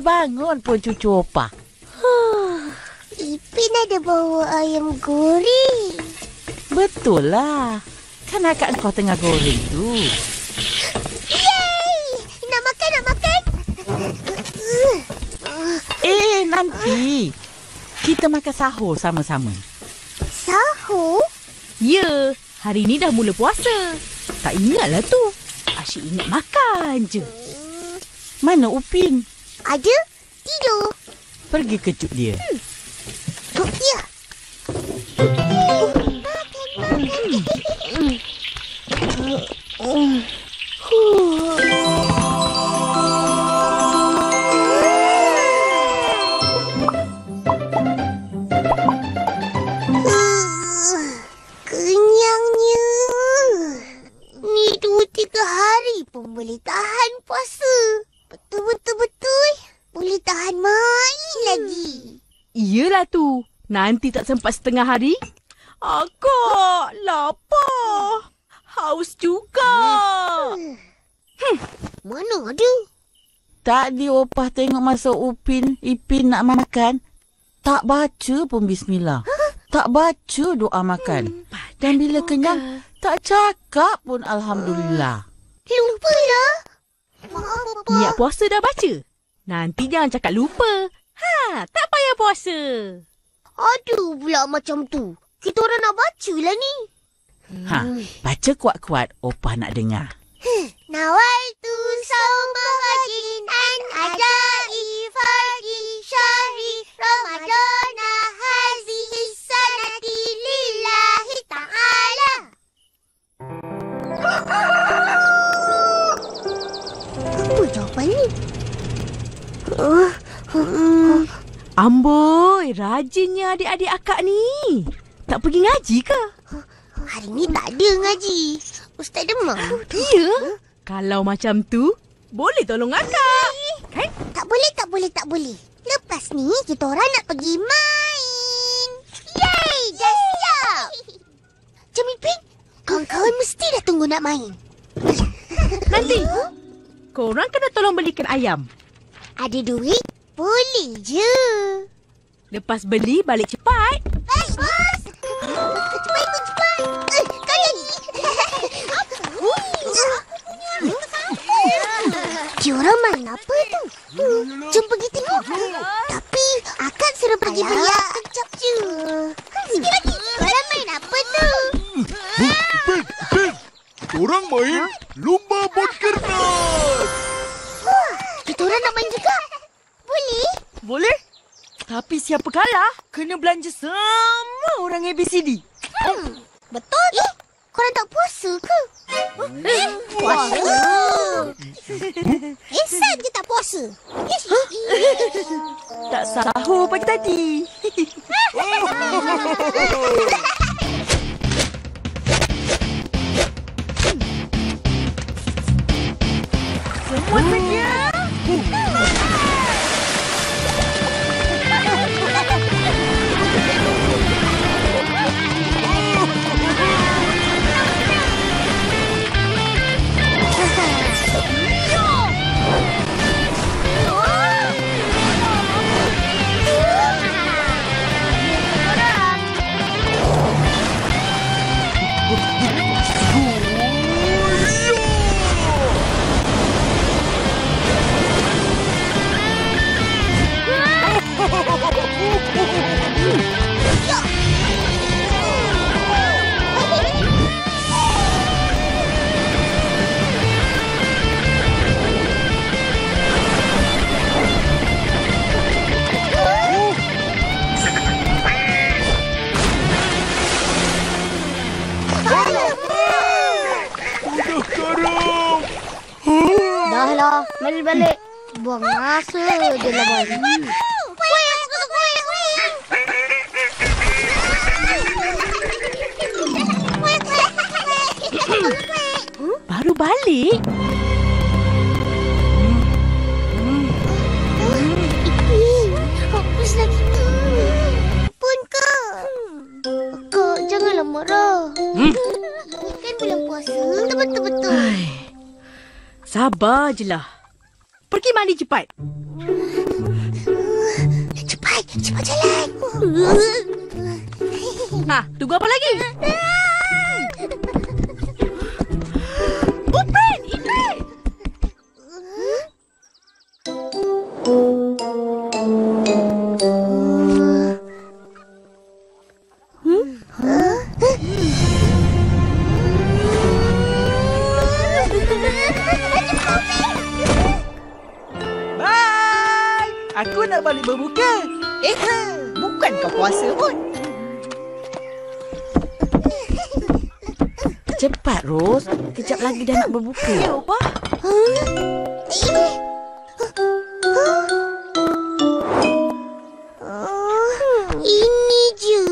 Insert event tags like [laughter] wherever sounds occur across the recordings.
Dah bangun pun cucu opa. [sighs] Ipin ada bawa ayam goreng. Betul lah. Kan akak kau tengah goreng tu. Yeay! Nak makan, nak makan. Eh, nanti. Kita makan sahur sama-sama. Sahur? Ya, hari ni dah mula puasa. Tak ingatlah tu. Asyik ingat makan je. Mana Upin? Ada? Tidur. Pergi kejut dia. Kenyangnya. Ni dua tiga hari pun boleh tahan puasa. Betul-betul-betul. Boleh tahan main lagi. Iyalah tu. Nanti tak sempat setengah hari. Akak, lapar. Haus juga. Mana ada? Tadi opah tengok masa Upin, Ipin nak makan. Tak baca pun bismillah. Tak baca doa makan. Dan bila kenyang, tak cakap pun Alhamdulillah. Lupa lah. Maaf, Papa. Niat puasa dah baca. Nanti jangan cakap lupa. Ha, tak payah puasa. Aduh pula macam tu. Kita orang nak baca lah ni. Ha, baca kuat-kuat opah nak dengar. Nawaitu saum bahagian ajai fardi syahri Ramadana hazihi Amboi, rajinnya adik-adik akak ni. Tak pergi ngaji ke? hari ni tak ada ngaji. Ustaz demam. Ya. Kalau macam tu, boleh tolong akak. Kan? Tak boleh, tak boleh, tak boleh. Lepas ni, kita orang nak pergi main. Yeay, dah siap. Jamipin, kawan-kawan mesti dah tunggu nak main. Nanti, korang kena tolong belikan ayam. Ada duit? Boleh je. Lepas beli, balik cepat. Eh, bos. Cepat ikut cepat. Eh, kau lagi. Dia orang main apa tu? Jom pergi tengok. Tapi, akak suruh pergi beli belanja semua orang ABCD. Baru balik? Fokus lagi tu. Pun kak. Kak, janganlah marah. Hmm? Kan bulan puasa. Betul-betul. Sabar je lah. Pergi mandi cepat. Cepat, jalan. Ha, [laughs] tunggu apa lagi? Upin. Bye. Aku nak balik berbuka. Eh, bukan kau puasa pun. Cepat, Ros. Kejap lagi dah nak berbuka. Ya, Opah. Ini je.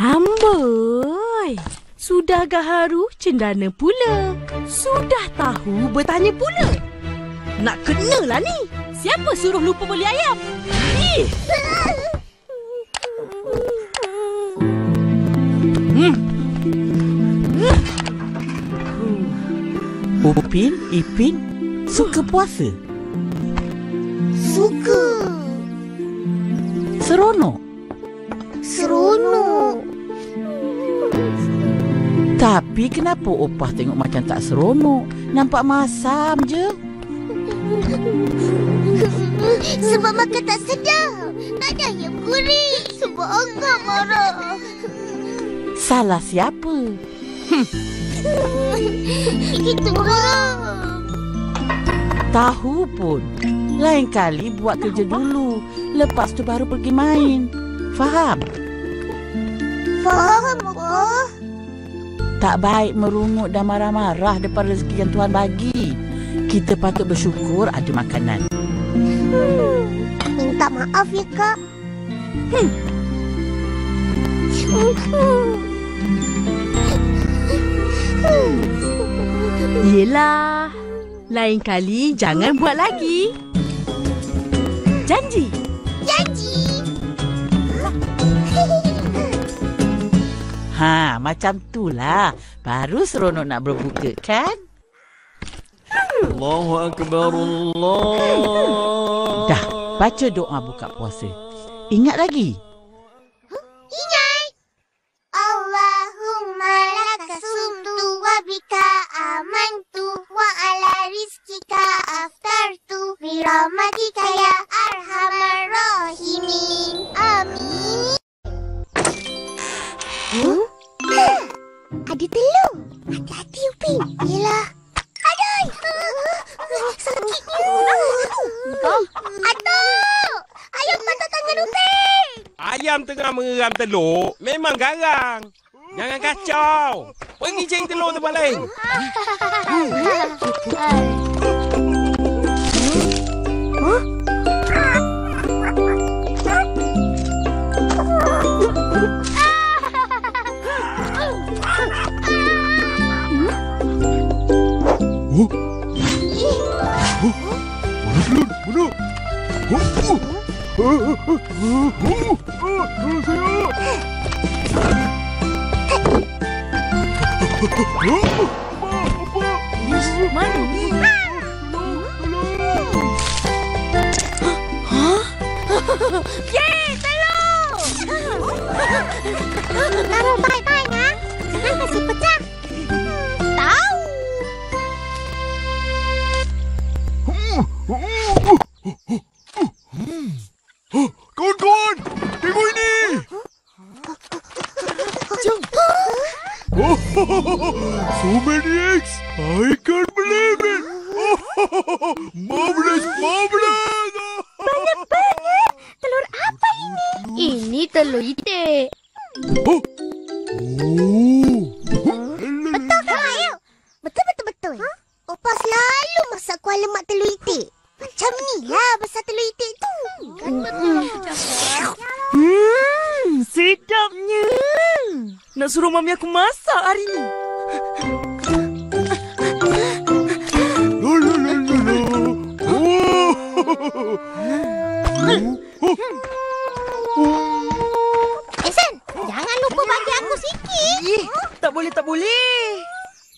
Amboi. Sudah gaharu cendana pula. Sudah tahu bertanya pula. Nak kenalah ni. Siapa suruh lupa beli ayam? Ih. Upin, Ipin, suka puasa. Suka. Seronok. Seronok. Tapi kenapa opah tengok macam tak seronok? Nampak masam je. Sebab makan tak sedap. Tak ada yang gurih. Sebab agak marah. Salah siapa? Kita orang. Tahu pun. Lain kali buat kerja dulu. Lepas tu baru pergi main. Faham? Faham apa? Tak baik merungut dan marah-marah depan rezeki yang Tuhan bagi. Kita patut bersyukur ada makanan. Minta maaf ya, Kak. Yelah. Lain kali jangan buat lagi. Janji. Janji. Ha, macam tu lah. Baru seronok nak berbuka kan? Allahu Akbar Allah. Dah, baca doa buka puasa. Ingat lagi? Ingat. Allahumma laka sumtu wa bika amantu wa ala rizkika aftartu bi rahmatika ya arhamar rahimin. Amin. Huh? Ada telur. Hati-hati Upin. Yelah. Aduh. Sakitnya. Aduh. Ayam patah tangan Upin. Ayam tengah mengeram telur memang garang. Jangan kacau. Pergi cari telur tempat lain. [laughs] Ah, ah, ah, ah, ah, Tolong saya. Mana ni? Boleh,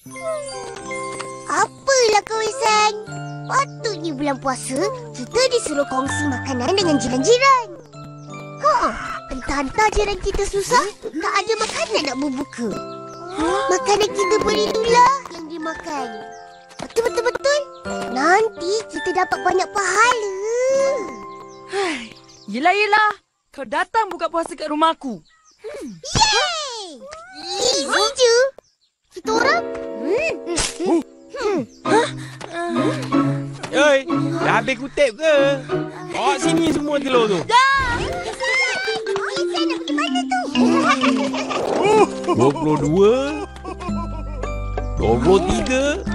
tak boleh. lah kau, Isan. Patutnya bulan puasa, kita disuruh kongsi makanan dengan jiran-jiran. Ha, entah-entah jiran kita susah, tak ada makanan nak berbuka. Makanan kita berilah yang dimakan. Betul-betul-betul. Nanti kita dapat banyak pahala. Yelah, yelah. Kau datang buka puasa kat rumahku. Yeay! Easy je. Kita orang... Oi, dah habis kutip ke? Bawa sini semua telur tu. Isan nak pergi mana tu? 22 23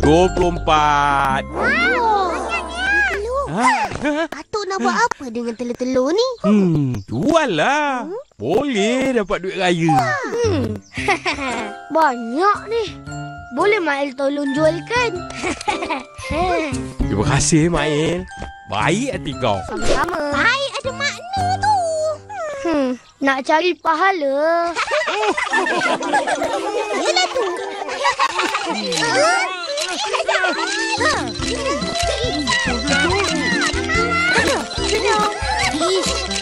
24 Telur. Ha? Atuk nak buat apa dengan telur-telur ni? Hmm, jual lah. Boleh dapat duit raya. [laughs] Banyak ni. Boleh Mail tolong jualkan? [laughs] Terima kasih, Mail. Baik hati kau. Sama-sama. Baik ada makna tu. Hmm, nak cari pahala. [laughs] Yelah tu. Tadi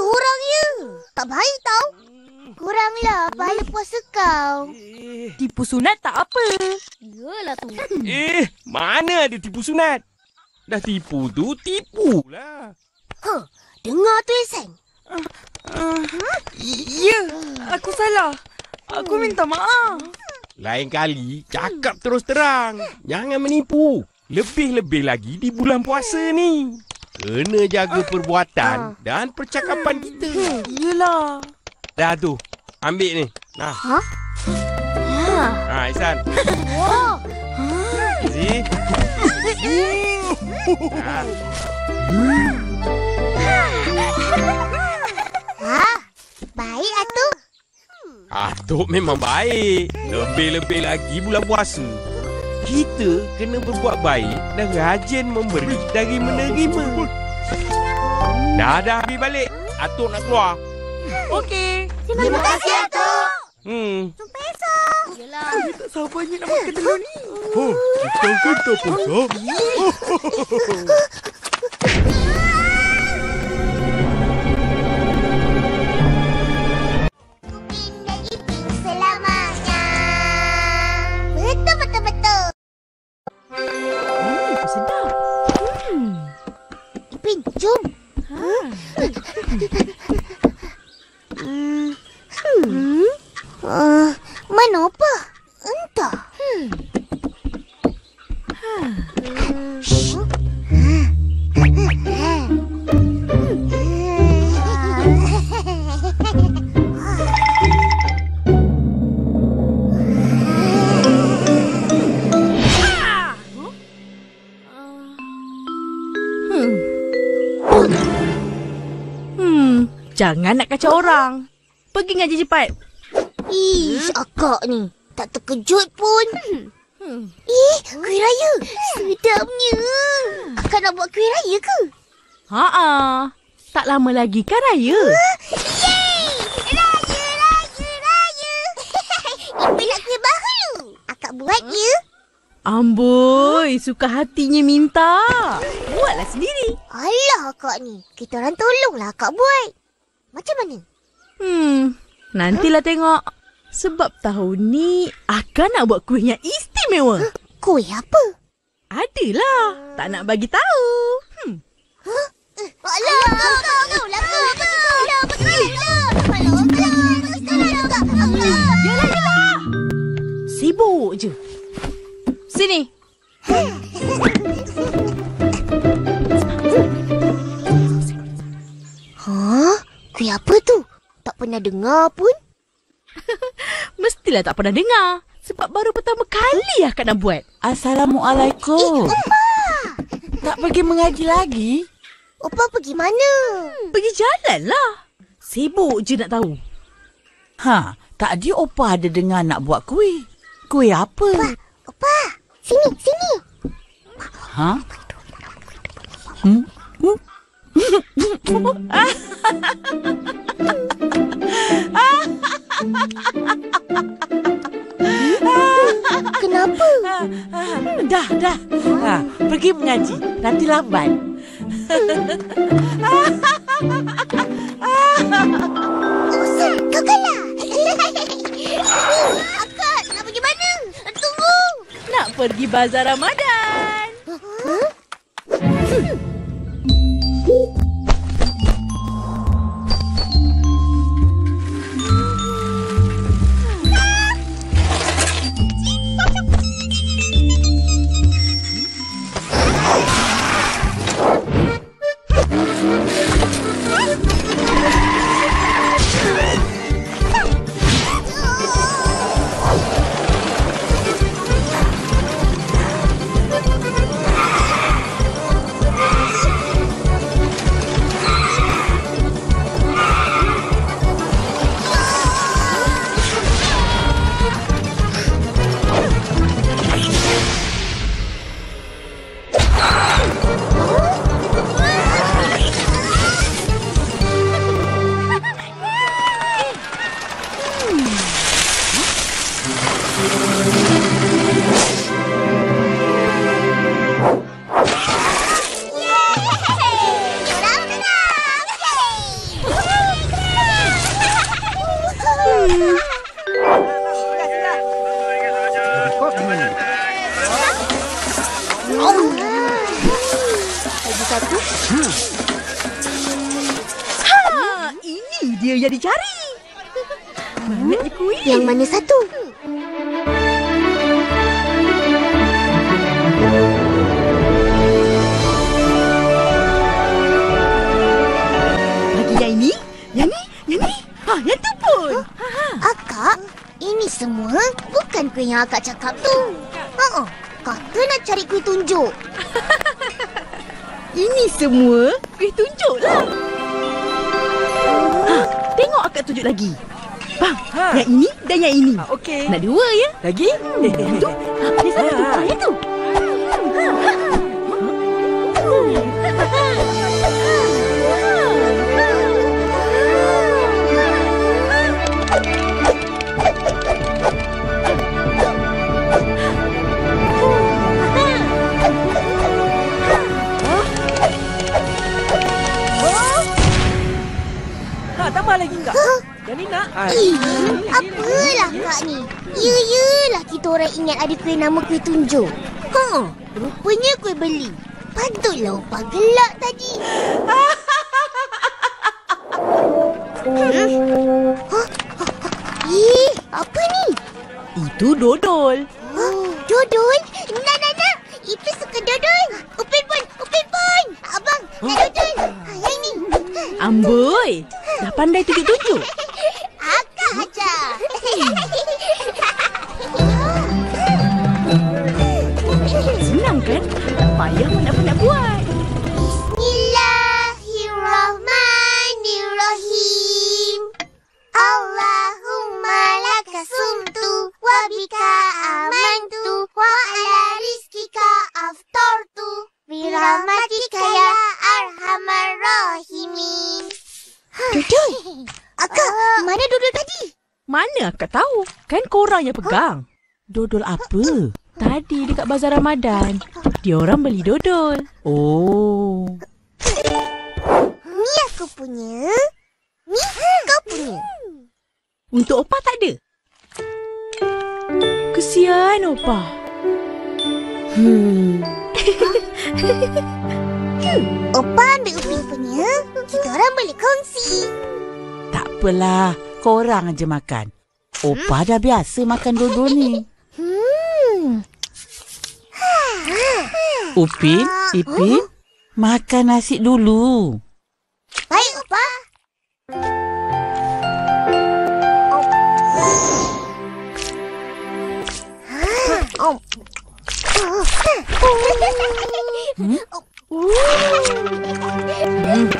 kita orang ya. Tak baik tau. Kuranglah pahala puasa kau. Tipu sunat tak apa. Yalah tu. Eh, mana ada tipu sunat? Dah tipu tu, tipulah. Huh, dengar tu Isan. Ya, aku salah. Aku minta maaf. Lain kali, cakap terus terang. Jangan menipu. Lebih-lebih lagi di bulan puasa ni. Kena jaga perbuatan dan percakapan kita. Yelah. Dah tu, ambil ni. Nah. Ha? Ha, Isan. Oh, See? Ha. ha. Baik Atuk. Atuk memang baik. Lebih-lebih lagi bulan puasa. Kita kena berbuat baik dan rajin memberi dari menerima. Dah dah habis balik. Atuk nak keluar. Okey. Terima kasih Atuk. Hmm. Sampai esok. Yelah. Tak sabarnya nak makan telur ni. Ha, kita kan tak pasal. Jangan nak kacau orang. Pergi ngaji cepat. Ish, akak ni. Tak terkejut pun. Hmm. Eh, kuih raya. Sedapnya. Akak nak buat kuih raya ke? Ha Tak lama lagi kan raya? Yeay! Raya, raya, raya. [laughs] Ipin nak kuih baru. Akak buat ya. Amboi, suka hatinya minta. Buatlah sendiri. Alah akak ni. Kita orang tolonglah akak buat. Macam mana? Hmm, nantilah tengok. Sebab tahun ni akan nak buat kuih yang istimewa. Kuih apa? Adalah. Tak nak bagi tahu. Hmm. Alah, kau, kau, kau. Lah, kau. Lah, lah. Alah, alah, betul lah. Alah. Yalah, yalah. Sibuk je. Sini. [laughs] Apa tu? Tak pernah dengar pun. [laughs] Mestilah tak pernah dengar. Sebab baru pertama kali akak nak buat. Assalamualaikum. Tak pergi mengaji lagi? Opa pergi mana? Pergi jalan lah. Sibuk je nak tahu. Ha, tadi Opa ada dengar nak buat kuih. Kuih apa? Opa, sini, sini. Ha? Hmm? Hmm? Kenapa? Dah, dah. Ha, pergi mengaji. Nanti lambat. Usah, kau kalah. [laughs] Akak, nak pergi mana? Tunggu. Nak pergi bazar Ramadan. Pun. Akak, ini semua bukan kuih yang akak cakap tu. Ha, kata nak cari kuih tunjuk. [laughs] Ini semua kuih tunjuk lah. Ha, tengok akak tunjuk lagi. Bang, Ha. yang ini dan yang ini. Okey. Nak dua ya? Lagi? [laughs] Tu, ha, di sana tu, ha, yang tu. Tambah lagi enggak? Yang ni nak? Apalah kak ni? Ya-yalah kita orang ingat ada kuih nama kuih tunjuk. Ha, rupanya kuih beli. Patutlah upah gelak tadi. [laughs] Hmm? Eh, apa ni? Itu dodol. Dodol? Pandai tunjuk-tunjuk. Akak aja. Senang kan? Payah Kan korang yang pegang. Dodol apa? Tadi dekat bazar Ramadan, dia orang beli dodol. Oh. Ni aku punya. Ni kau punya. Untuk Opah tak ada. Kesian Opah. Hmm. [laughs] Opa ambil Upin punya. Kita orang boleh kongsi. Tak apalah. Korang aja makan. Opa dah biasa makan dodol ni. Hmm. Upin, Ipin, makan nasi dulu. Baik, Opa. Oh. Kau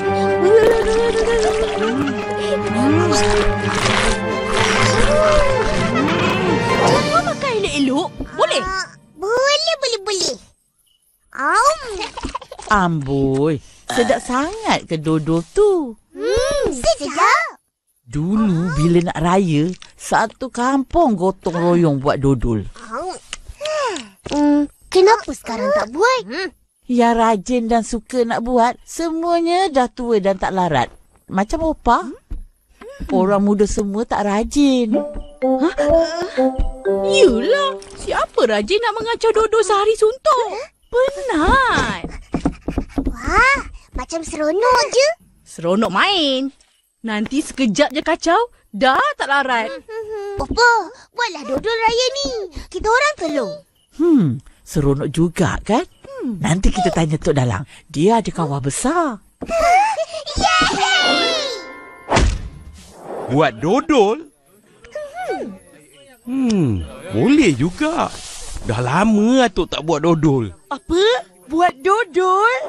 Amboi, sedap sangat ke dodol tu? Hmm. Sedap. Dulu bila nak raya, satu kampung gotong royong buat dodol. Hmm, kenapa sekarang tak buat? Yang rajin dan suka nak buat, semuanya dah tua dan tak larat. Macam opa. Orang muda semua tak rajin. Yelah, siapa rajin nak mengacau dodol sehari suntuk? Penat. Wah, macam seronok je. Seronok main. Nanti sekejap je kacau, dah tak larat. Opa, buatlah dodol raya ni. Kita orang tolong. Hmm, seronok juga kan? Nanti kita tanya Tok Dalang. Dia ada kawah besar. [laughs] Buat dodol? Hmm, boleh juga. Dah lama Atuk tak buat dodol. Apa? Buat dodol?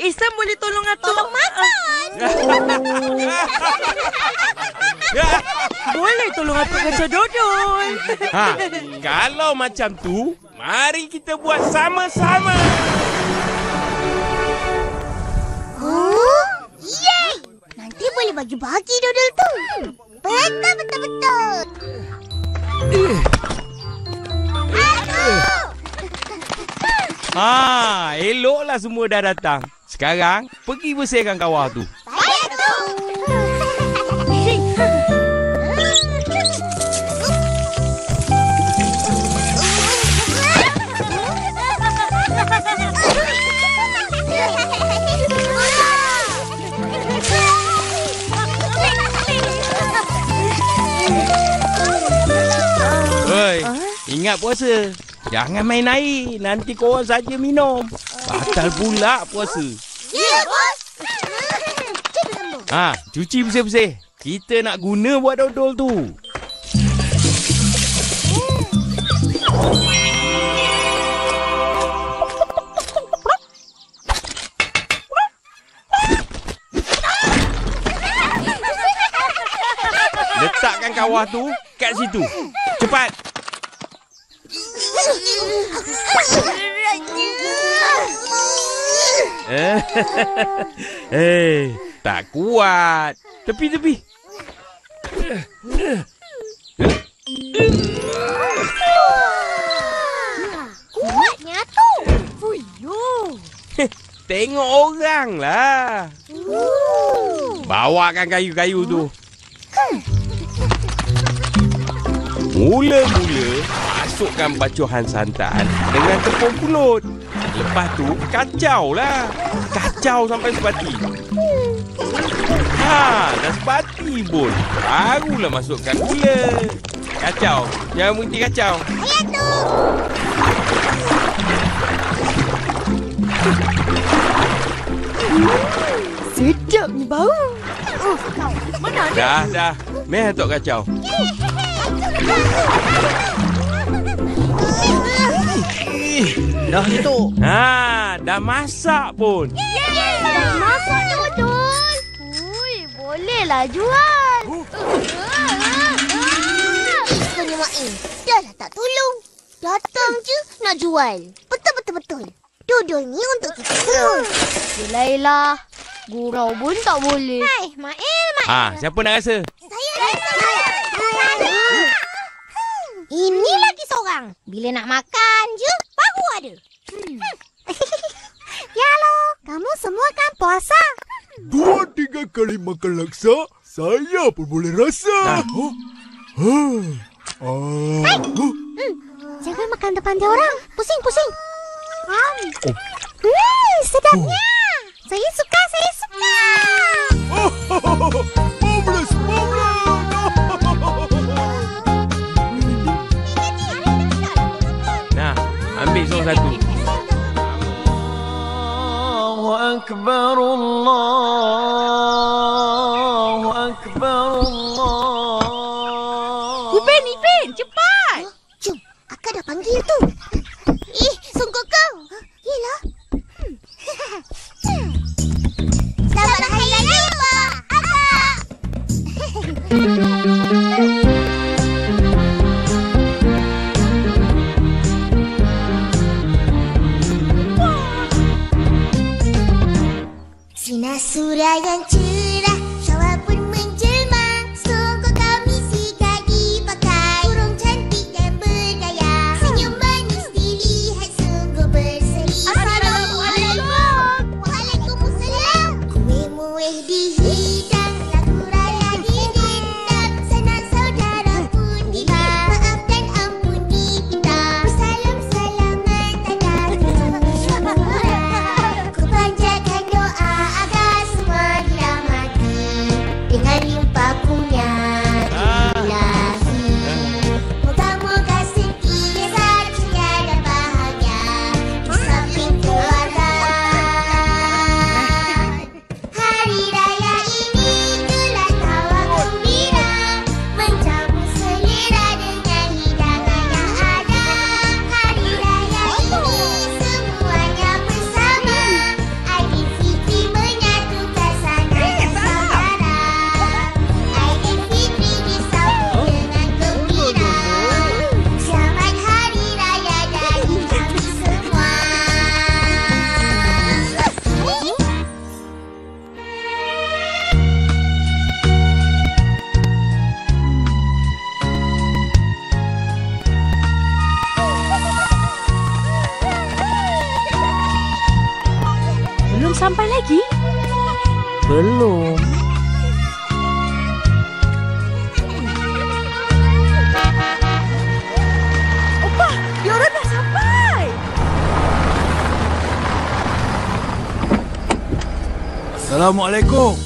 Ihsan boleh tolong Atuk? Tolong makan. [laughs] Boleh tolong Atuk kacau dodol. Ha, kalau macam tu, mari kita buat sama-sama. Oh, yeay! Nanti boleh bagi-bagi dodol tu. Betul, betul, betul. Ha, eloklah semua dah datang. Sekarang, pergi bersihkan kawah tu. Baik, Jangan main air. Nanti korang saja minum. Batal pula puasa. Ya, bos. Cuba sambung. Ha, cuci bersih-bersih. Kita nak guna buat dodol tu. Letakkan kawah tu kat situ. Cepat. Eh, [laughs] eh, tak kuat. Tepi, tepi. Kuatnya tu. [laughs] Tengok orang lah. Bawakan kayu-kayu tu. Mula-mula, masukkan bacohan santan dengan tepung pulut. Lepas tu, kacau lah. Kacau sampai sepati. Ha, dah sepati pun. Barulah masukkan gula. Kacau. Jangan berhenti kacau. Ya tu. Sedap ni bau. Dah, dah. Meh tok kacau. Dah tu. Ha, dah masak pun. Dah masak dodol. Ui, bolehlah jual. Bukannya Mak. Dah lah tak tolong. Datang je nak jual. Betul-betul-betul. Dodol ni untuk kita semua. Yelah, yelah. Gurau pun tak boleh. Hai, Mak Mak Ha, siapa nak rasa? Saya rasa. Ini lagi seorang. Bila nak makan je, baru ada. Hmm. [laughs] ya lo, kamu semua kan puasa. Dua tiga kali makan laksa, saya pun boleh rasa. Nah. Huh? Huh? Ah, huh? Jangan makan depan dia orang. Pusing, pusing. Um. Oh. Hmm, sedapnya. Saya أكبر الله. Assalamualaikum.